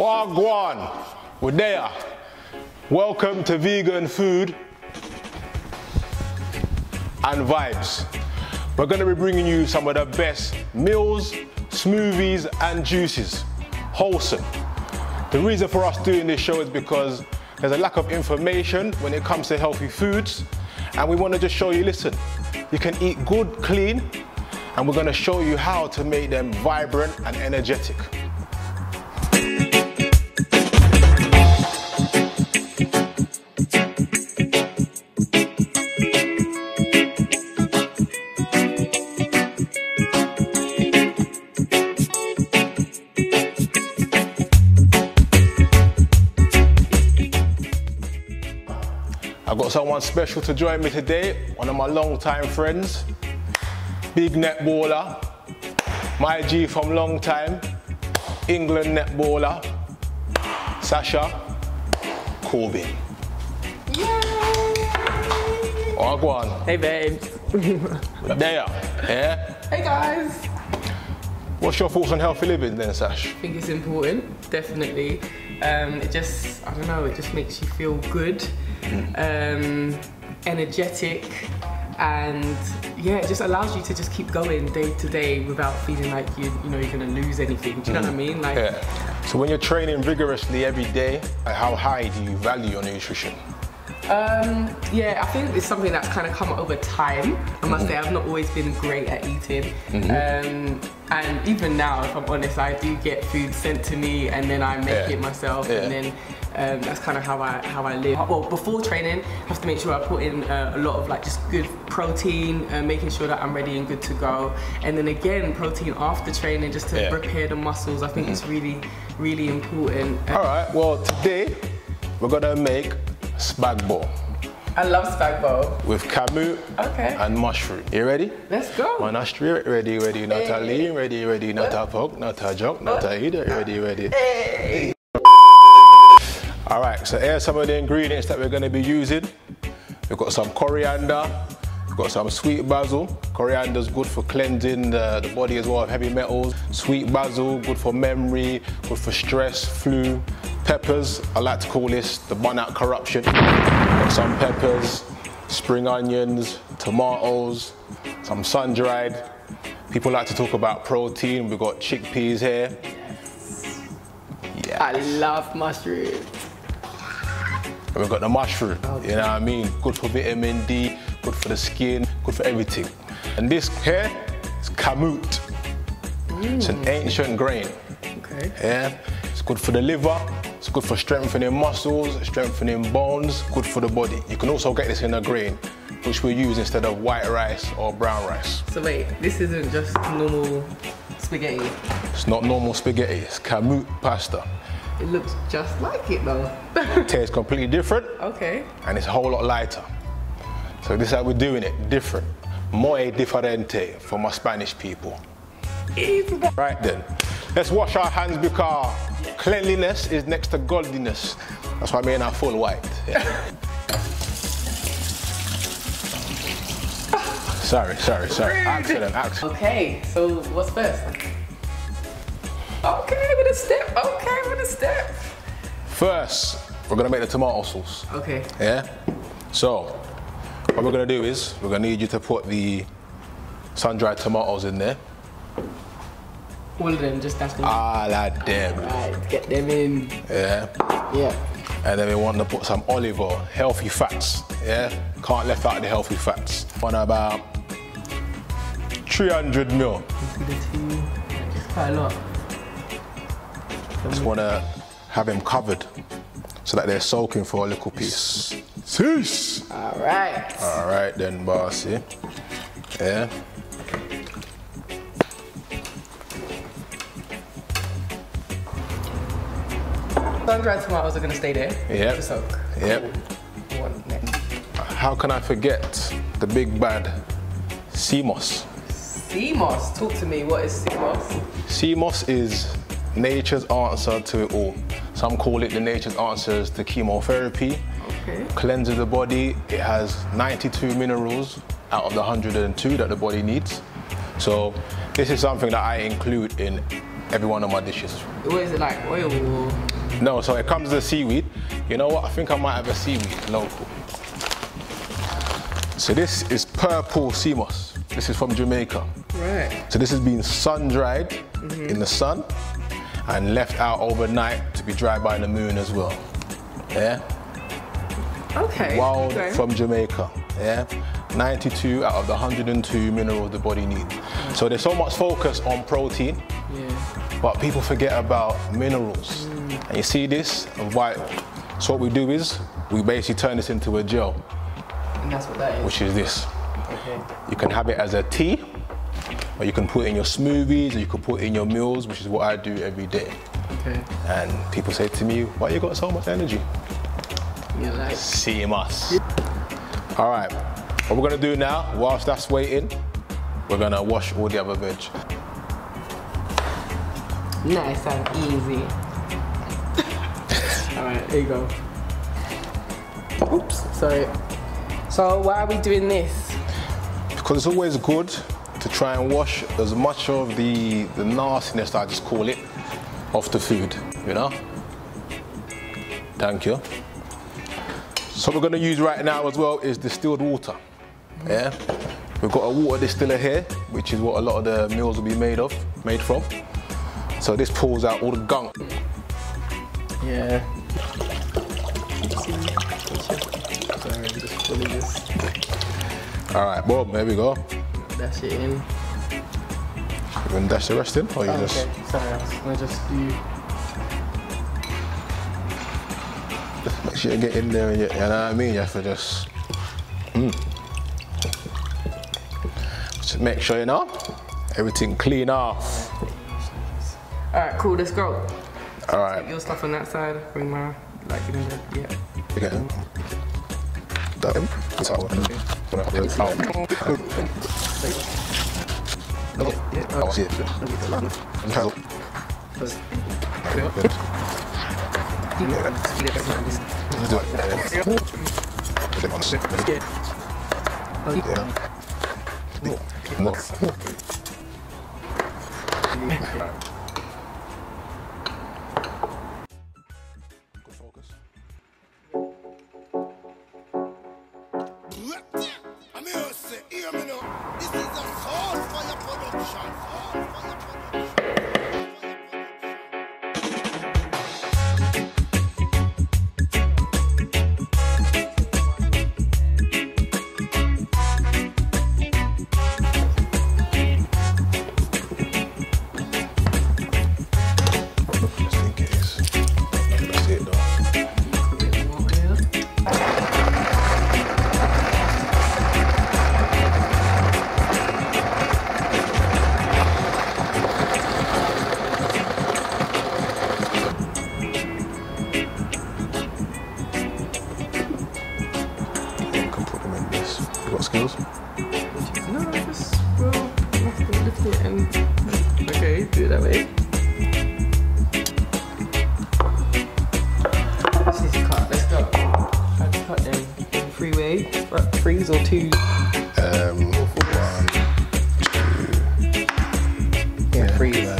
Wagwan, we're there. Welcome to Vegan Food and Vibes. We're gonna be bringing you some of the best meals, smoothies, and juices. Wholesome. The reason for us doing this show is because there's a lack of information when it comes to healthy foods, and we wanna just show you listen, you can eat good, clean, and we're gonna show you how to make them vibrant and energetic. Got someone special to join me today, one of my long-time friends, big netballer, my G from long time, England netballer, Sasha Corbin. Oh, go on. Hey babes. There, yeah? Hey guys. What's your thoughts on healthy living then, Sash? I think it's important, definitely. Um, it just, I don't know, it just makes you feel good, um, energetic, and yeah, it just allows you to just keep going day to day without feeling like you, you know, you're gonna lose anything. Do you know what I mean? Like, Yeah. So when you're training vigorously every day, how high do you value your nutrition? Um, yeah, I think it's something that's kind of come over time. I must say, I've not always been great at eating. Um, and even now, if I'm honest, I do get food sent to me and then I make Yeah. it myself Yeah. and then um, that's kind of how I how I live. Well, before training, I have to make sure I put in uh, a lot of like just good protein, uh, making sure that I'm ready and good to go. And then again, protein after training just to Yeah. repair the muscles. I think it's really, really important. All right, well, today we're gonna make spag bol I love spag bol. with kamut Okay. and mushroom. You ready? Let's go. Straight, ready, ready, not a lean, ready, ready, not a poke, not a junk, not a ready, ready. All right, so here's some of the ingredients that we're gonna be using. We've got some coriander, we've got some sweet basil. Coriander's good for cleansing the, the body as well of heavy metals. Sweet basil, good for memory, good for stress, flu. Peppers, I like to call this the bun out corruption. Got some peppers, spring onions, tomatoes, some sun-dried. People like to talk about protein. We've got chickpeas here. I love mushrooms. And we've got the mushroom, you know what I mean? Good for vitamin D, good for the skin, good for everything. And this here is kamut. It's an mm. ancient grain, Okay. yeah? It's good for the liver, it's good for strengthening muscles, strengthening bones, good for the body. You can also get this in a grain, which we use instead of white rice or brown rice. So wait, this isn't just normal spaghetti. It's not normal spaghetti, it's kamut pasta. It looks just like it though. Tastes completely different, okay. and it's a whole lot lighter. So this is how we're doing it, different. Muy diferente for my Spanish people. Right then, let's wash our hands because cleanliness is next to godliness. That's why me and I full white. Yeah. sorry, sorry, sorry. Accident, accident. Okay, so what's first? Okay, with a step. Okay, with a step. First, we're gonna make the tomato sauce. Okay. Yeah? So, what we're gonna do is, we're gonna need you to put the sun-dried tomatoes in there. All of them, just me. Ah, like them. Right, get them in. Yeah? Yeah. And then we want to put some olive oil, healthy fats. Yeah? Can't left out the healthy fats. Want about 300 mil. See the two. Quite a lot. Just want to have them covered so that they're soaking for a little piece. Cease. All right. All right then, bossy. Yeah. Sun-dried tomatoes are gonna stay there. Yep. To soak. Yep. One next. How can I forget the big bad sea moss? CMOS. Talk to me. What is sea moss? CMOS is nature's answer to it all. Some call it the nature's answers to chemotherapy. Okay. Cleanses the body. It has 92 minerals out of the 102 that the body needs. So this is something that I include in every one of my dishes. What is it like, oil? No, so it comes to the seaweed. You know what? I think I might have a seaweed local. So this is purple sea moss. This is from Jamaica. Right. So this has been sun dried mm-hmm. in the sun and left out overnight to be dried by the moon as well. Yeah. Okay. Wild okay. from Jamaica. Yeah. 92 out of the 102 minerals the body needs. So there's so much focus on protein, Yeah. but people forget about minerals. And you see this, and why? So what we do is we basically turn this into a gel, And that's what that is. which is this. Okay. You can have it as a tea, or you can put it in your smoothies, or you can put it in your meals, which is what I do every day. Okay. And people say to me, why you got so much energy? Yeah, like. See us. All right, what we're gonna do now, whilst that's waiting, we're gonna wash all the other veg. Nice and easy. Alright, there you go. Oops, sorry. So why are we doing this? Because it's always good to try and wash as much of the, the nastiness, I just call it, off the food, you know? Thank you. So we're gonna use right now as well is distilled water. Yeah? We've got a water distiller here, which is what a lot of the meals will be made of, made from. So this pulls out all the gunk. Yeah. Sorry, I'm just. All right, boom, there we go. Dash it in. You can dash the rest in, or you Oh, just okay, sorry, I was gonna just do. Just make sure you get in there and you, you know what I mean? You have to just, mm. just make sure you know everything clean off. Alright, cool, let's go. All right, Your stuff on that side, bring my, like, you know, the, yeah. okay. Done. That's all. Yeah, I'll see You got skills? No, just, well, lift it and, okay, do it that way. This is cut, let's go. Try to cut them in three ways, right, threes or twos. Um, one, two. Yeah, threes.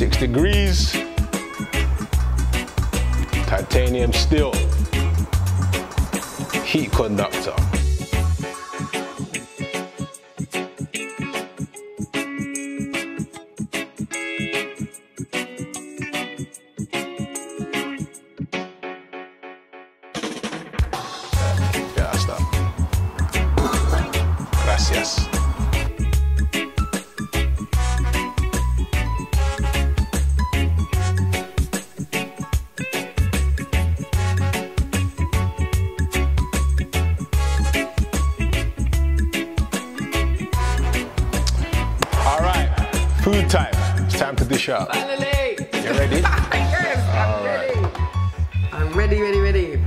86 degrees. Titanium steel. Heat conductor. It's time to dish out. Finally! You ready? yes, I'm ready. I'm ready, ready, ready.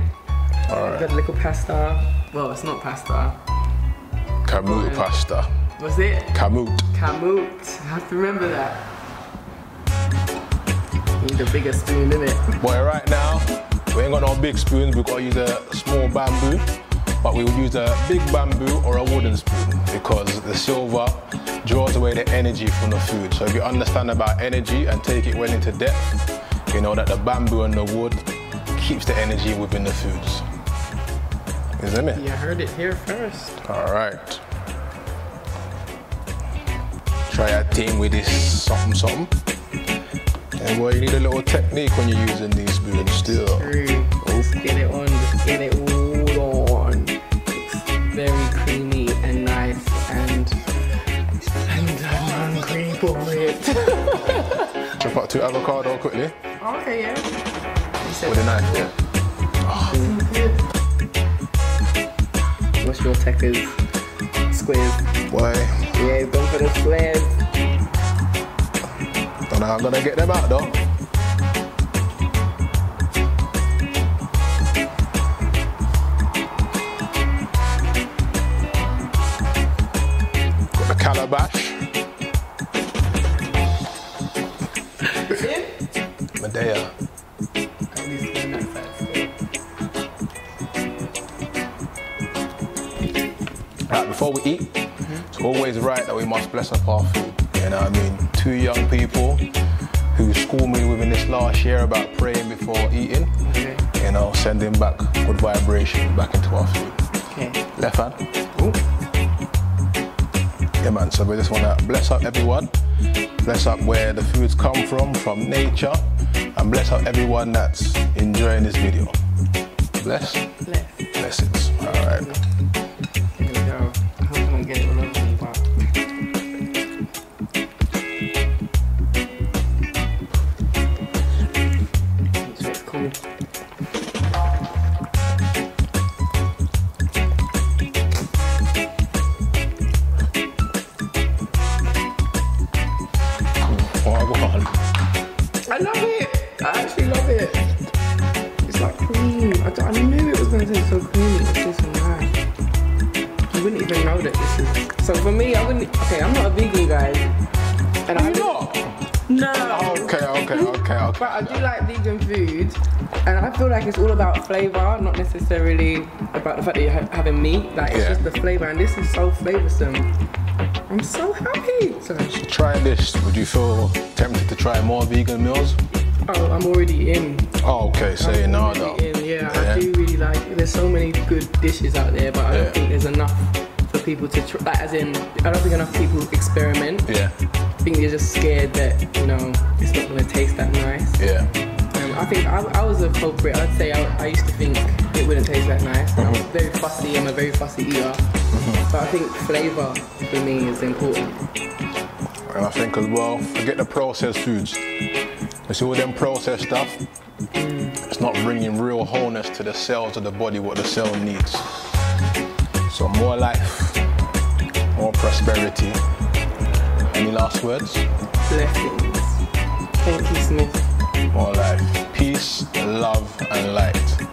All right. Got a little pasta. Well, it's not pasta. Kamut pasta. What's it? Kamut. Kamut. I have to remember that. Need a bigger spoon, innit? Boy, right now, we ain't got no big spoons. We've got to use a small bamboo. But we will use a big bamboo or a wooden spoon because the silver draws away the energy from the food. So if you understand about energy and take it well into depth, you know that the bamboo and the wood keeps the energy within the foods. Isn't it? You heard it here first. All right. Try a thing with this something something. And boy, you need a little technique when you're using these spoons still. True. Just get it on, just get it all Chop up two avocado quickly okay, yeah. You said with a knife. Yeah. What's your techers? Squares. Boy, Yeah, go for the squares. don't know how I'm gonna get them out though. Got the calabash. It's always right that we must bless up our food. You know what I mean? Two young people who schooled me within this last year about praying before eating, Okay. you know, sending back good vibration back into our food. Okay. Left hand. Ooh. Yeah, man. So we just want to bless up everyone, bless up where the foods come from, from nature, and bless up everyone that's enjoying this video. Bless. Left. Blessings. All right. Wouldn't even know that this is. So for me, I wouldn't. Okay, I'm not a vegan, guy. And I You not? No. Okay, okay, okay, okay. But I do like vegan food, and I feel like it's all about flavor, not necessarily about the fact that you're ha- having meat. Like it's Yeah. just the flavor, and this is so flavorsome. I'm so happy. Sorry. Try this. Would you feel tempted to try more vegan meals? Oh, I'm already in. Oh, okay. Say I'm though. in, Yeah, Yeah. I do really like. There's so many good dishes out there, but I Yeah. don't think there's enough for people to try. Like, as in, I don't think enough people experiment. Yeah, I think they're just scared that you know it's not going to taste that nice. yeah. Um, I think I, I was a culprit. I'd say I, I used to think it wouldn't taste that nice. I was very fussy. I'm a very fussy eater. But I think flavour for me is important. And I think as well, forget the processed foods. See all them processed stuff, it's not bringing real wholeness to the cells of the body, what the cell needs. So more life, more prosperity. Any last words? Blessings. Thank you, Smith. More life. Peace, love, and light.